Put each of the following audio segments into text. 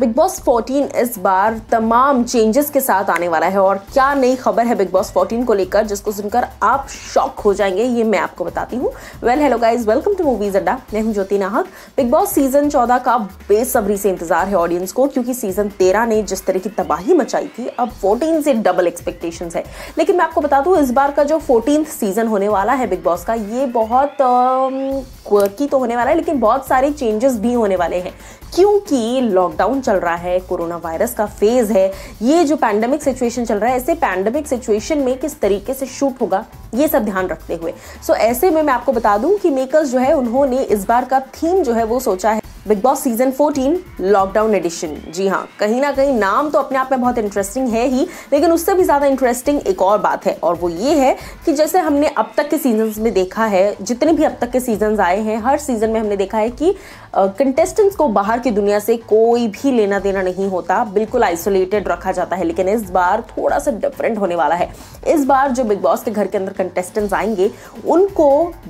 Big boss 14 इस बार तमाम changes के साथ आने वाला है और क्या नई खबर है बिग बॉस 14 को लेकर, जिसको सुनकर आप शॉक हो जाएँगे, ये मैं आपको बताती हूँ। Well hello guys welcome to movies Adda मैं हूँ ज्योति नाहक। बिग बॉस सीज़न 14 का बेसब्री से इंतज़ार है ऑडियंस को, क्योंकि सीज़न 13 ने जिस तरह की तबाही मचाई थी, अब 14 से डबल एक्सपेक्टेशन है। लेकिन मैं आपको बता दूँ इस बार का जो फोर्टीन सीज़न होने वाला है बिग बॉस का, ये बहुत क्वर्की तो होने वाला है, लेकिन बहुत सारे चेंजेस भी होने वाले हैं। क्योंकि लॉकडाउन चल रहा है कोरोना वायरस का फ़ेज़ है। ये जो पैंडेमिक सिचुएशन चल रहा है ऐसे पैंडेमिक सिचुएशन में किस तरीके से शूट होगा ये सब ध्यान रखते हुए। सो so, ऐसे में मैं आपको बता दूँ कि मेकर्स जो है उन्होंने इस बार का थीम जो है वो सोचा है Bigg Boss season 14 lockdown edition. जी हाँ कहीं ना कहीं नाम तो अपने आप में बहुत इंटरेस्टिंग है ही लेकिन उससे भी ज़्यादा इंटरेस्टिंग एक और बात है और वो ये है कि जैसे हमने अब तक के सीज़न में देखा है जितने भी अब तक के सीज़न आए हैं हर सीज़न में हमने देखा है कि कंटेस्टेंट्स uh, को बाहर की दुनिया से कोई भी लेना देना नहीं होता बिल्कुल आइसोलेटेड रखा जाता है लेकिन इस बार थोड़ा सा डिफरेंट होने वाला है। इस बार जो बिग बॉस के घर के अंदर कंटेस्टेंट्स आएँगे उनको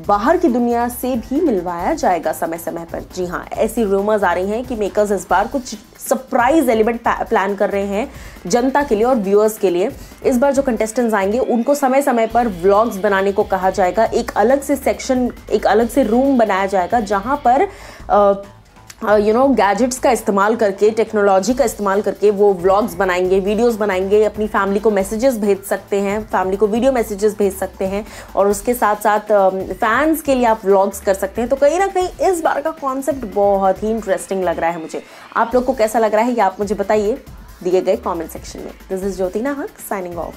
बाहर की दुनिया से भी मिलवाया जाएगा समय समय पर। जी हाँ ऐसी रूमर्स आ रही हैं कि मेकर्स इस बार कुछ सरप्राइज़ एलिमेंट प्लान कर रहे हैं जनता के लिए और व्यूअर्स के लिए। इस बार जो कंटेस्टेंट्स आएँगे, उनको समय समय पर व्लॉग्स बनाने को कहा जाएगा। एक अलग से सेक्शन एक अलग से रूम बनाया जाएगा जहाँ पर यू नो गैजेट्स का इस्तेमाल करके टेक्नोलॉजी का इस्तेमाल करके वो व्लॉग्स बनाएँगे वीडियोस बनाएँगे, अपनी फैमिली को मैसेजेस भेज सकते हैं फैमिली को वीडियो मैसेजेस भेज सकते हैं और उसके साथ साथ फैंस के लिए आप व्लॉग्स कर सकते हैं। तो कहीं ना कहीं इस बार का कॉन्सेप्ट बहुत ही इंटरेस्टिंग लग रहा है मुझे। आप लोग को कैसा लग रहा है, ये आप मुझे बताइए, दिए गए कॉमेंट सेक्शन में। This is Jyoti Nahak signing off